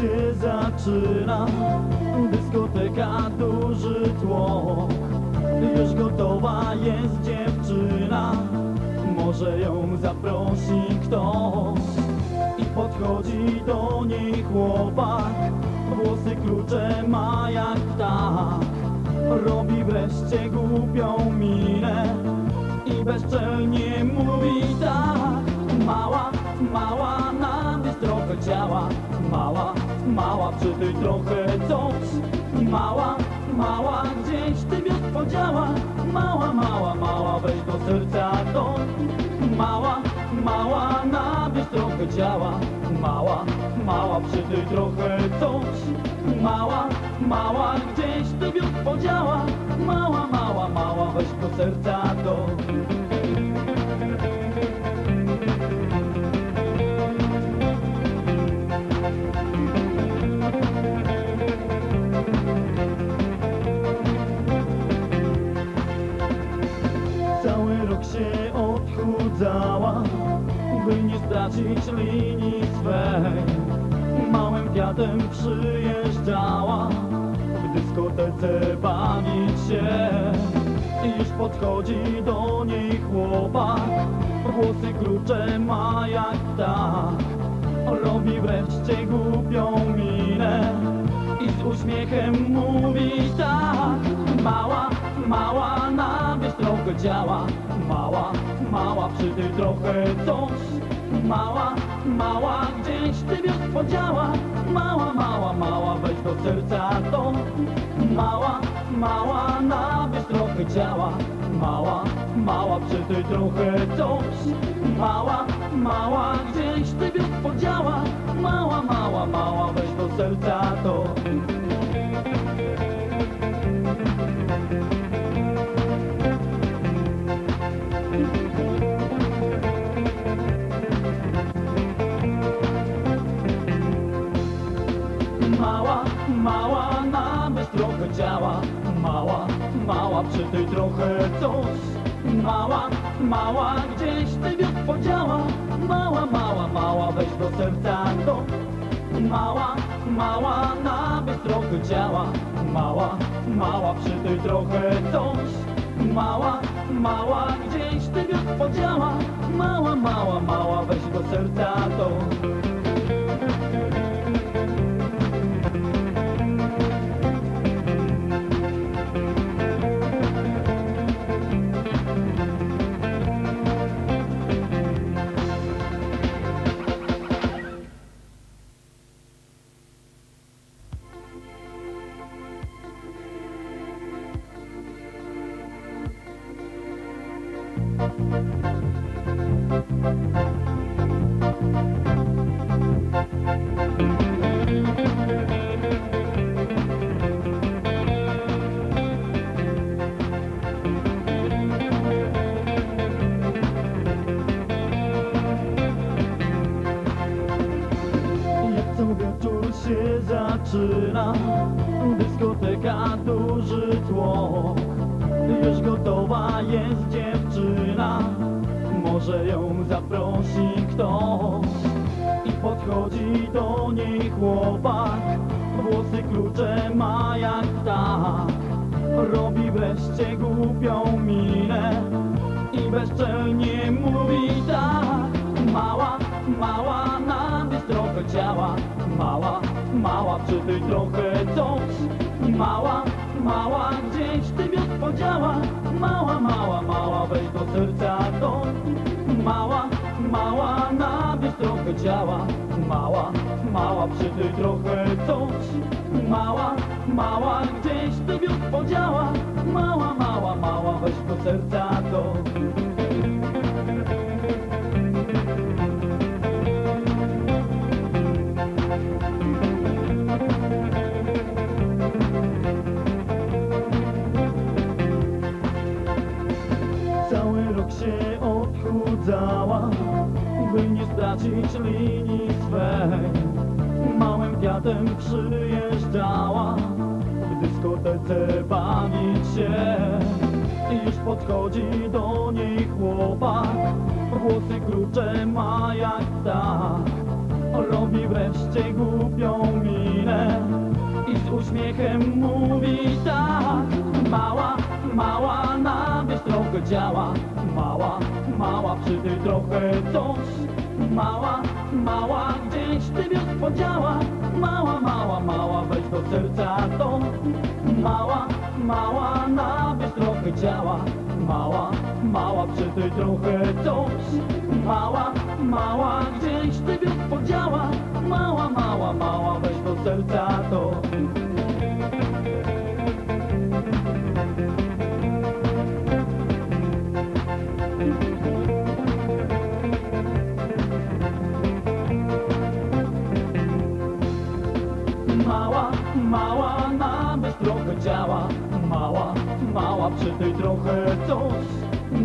Się zaczyna Dyskoteka, duży tłok. Już gotowa jest Może ją zaprosi ktoś I podchodzi do niej chłopak. Włosy klucze ma jak ptak. Robi wreszcie głupią minę I bezczelnie mówi tak. Mała, mała, nam jest trochę ciała. Mała, mała, przytyj trochę coś. Mała, mała, gdzieś ty wiatr podziała. Mała, mała, mała, weź do serca to Mała, mała, nabierz trochę ciała Mała, mała, przytyj trochę coś. Mała, mała, gdzieś ty wiatr podziała. Mała, mała, mała, weź do serca to By nie stracić linii swej. Małym wiatem przyjeżdżała W dyskotece bawić się. Już podchodzi do niej chłopak Włosy krucze ma jak ptak. Robi wreszcie głupią minę I z uśmiechem mówi tak Mała, mała, nabierz trochę ciała Mała, mała, przytyj trochę coś. Mała, mała, gdzieś ty wiatr podziała. Mała, mała, mała, weź do serca to. Mała, mała, nabierz trochę ciała Mała, mała, przytyj trochę coś. Mała, mała, gdzieś ty wiatr podziała. Mała, mała, mała, weź do serca to Mała, mała, gdzieś ty wiatr podziała. Mała, mała, mała, weź do serca to Mała, mała, nabierz trochę ciała Mała, mała, przytyj trochę coś. Mała, mała, gdzieś ty wiatr podziała. Mała, mała, mała, weź do serca to się zaczyna Dyskoteka, duży tłok. Już gotowa jest dziewczyna Może ją zaprosi ktoś I podchodzi do niej chłopak. Włosy klucze ma jak ptak. Robi wreszcie głupią minę I bezczelnie mówi tak. Mała, mała, nabierz trochę ciała. Mała, mała, przytyj trochę coś. Mała, mała, ciała Mała, mała, przytyj trochę coś. Mała, mała, gdzieś ty wiatr podziała Mała, mała, mała, weź do serca to podchodzi do niej chłopak. Włosy krucze ma jak tak. Robi wreszcie głupią minę I z uśmiechem mówi tak. Mała, mała, nabierz trochę działa. Mała, mała, przytyj trochę coś. Mała, mała, gdzieś ty wiózł podziała. Mała, mała, mała, weź do serca to. Mała, mała, nabierz trochę działa. Mała, mała, przytyj trochę coś. Mała, mała, gdzieś ty wiózł podziała. Mała, mała, mała, weź do serca to. Mała, mała, nabierz trochę działa. Mała, mała, przytyj trochę coś.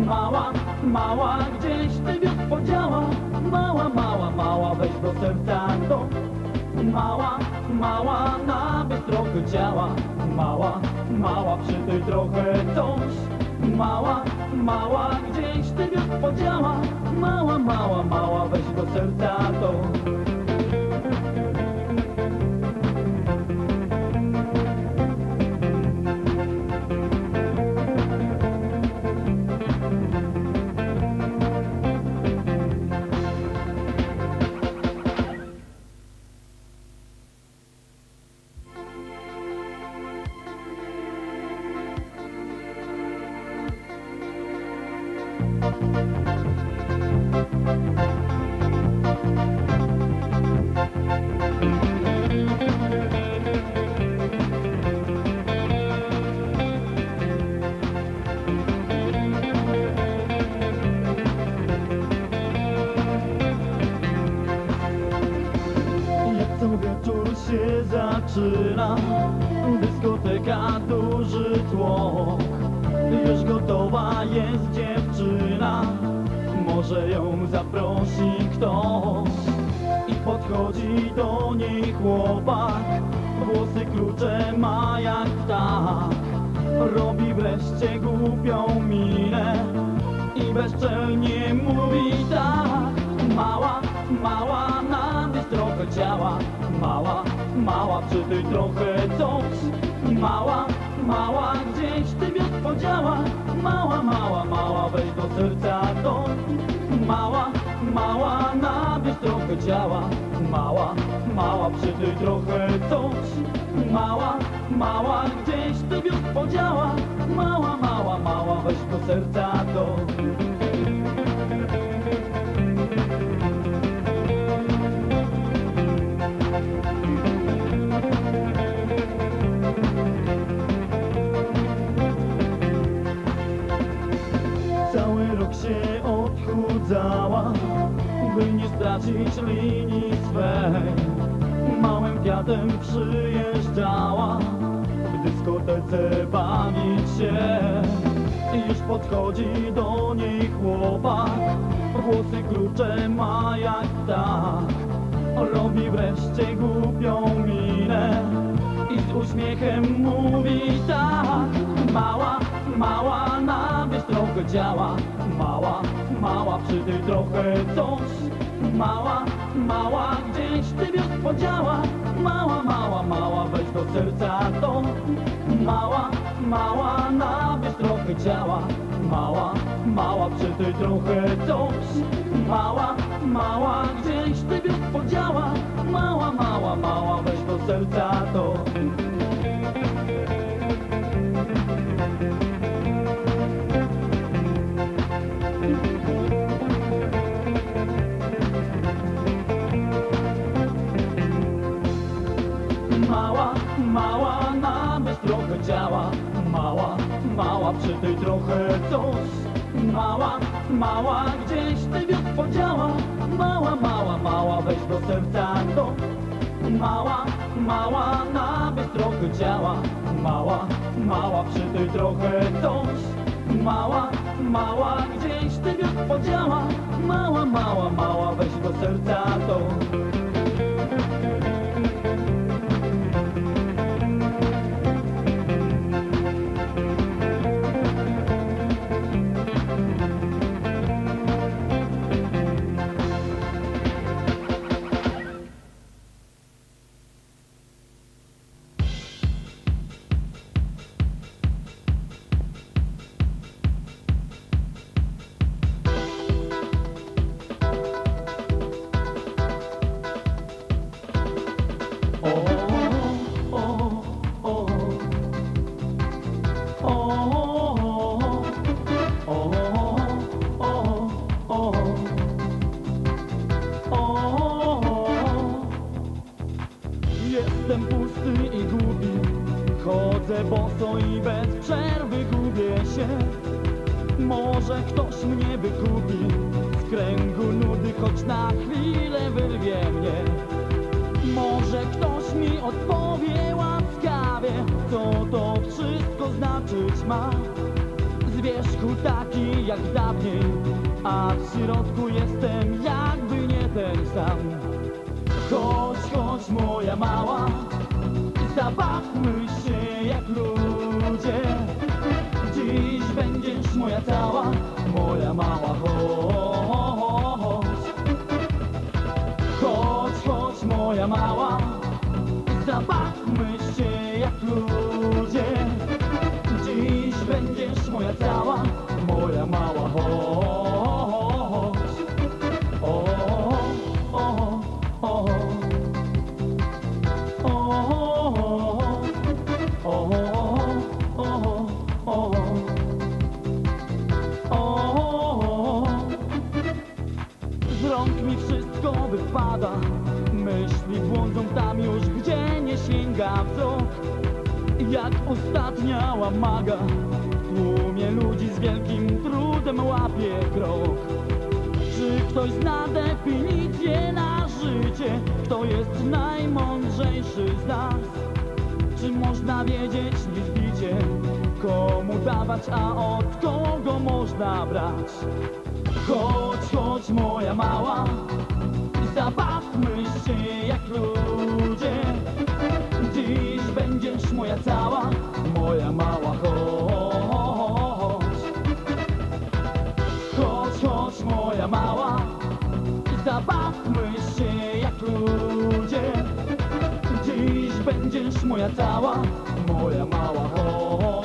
Mała, mała, gdzieś ty wiózł podziała. Mała, mała, mała, weź do serca Mała, mała, nabierz trochę działa. Mała, mała, przytyj trochę coś. Mała, mała, gdzieś ty wiózł podziała. Mała, mała, mała, weź do serca zaczyna Dyskoteka, duży tłok Może ją zaprosi ktoś I podchodzi do niej chłopak. Włosy krucze ma jak ptak. Robi wreszcie głupią minę I bezczelnie mówi tak. Mała, mała, nabierz trochę ciała. Mała, mała, przytyj trochę coś. Mała, mała, gdzieś ty wiózł podziała. Mała, mała, mała, weź do serca to Mała, mała, nabierz trochę ciała Mała, mała, przytyj trochę coś. Mała, mała, gdzieś ty wiózł podziała. Mała, mała, mała, weź do serca to Wiatem przyjeżdżała W dyskotece bawić się. I Już podchodzi do niej chłopak Włosy krucze ma jak tak. Robi wreszcie głupią minę I z uśmiechem mówi tak. Mała, mała, nabierz trochę działa. Mała, mała, przytyj trochę coś. Mała, mała, gdzieś ty wiózł podziała Mała, mała, mała, weź do serca to. Mała, mała, nabierz trochę działa Mała, mała, przytyj trochę coś. Mała, mała, gdzieś ty wiózł podziała. Mała, mała, mała, weź do serca to działa Mała, mała, przytyj trochę coś. Mała, mała, gdzieś ty wiózł podziała. Mała, mała, mała, weź do serca to Mała, mała, nabierz trochę działa. Mała, mała, przytyj trochę coś. Mała, mała, gdzieś ty wiód podziała. Mała, mała, mała, weź do serca to jak dawniej, a w środku jestem jakby nie ten sam. Chodź, chodź moja mała, zabawmy się Jak ostatnia łamaga W tłumie ludzi z wielkim trudem łapie krok Czy ktoś zna definicję na życie? Kto jest najmądrzejszy z nas? Czy można wiedzieć niezbicie Komu dawać, a od kogo można brać? Chodź, chodź moja mała Zabawmy się jak ludzie cała Moja mała chodź. Chodź, chodź moja mała Zabawmy się jak ludzie. Dziś będziesz moja cała Moja mała chodź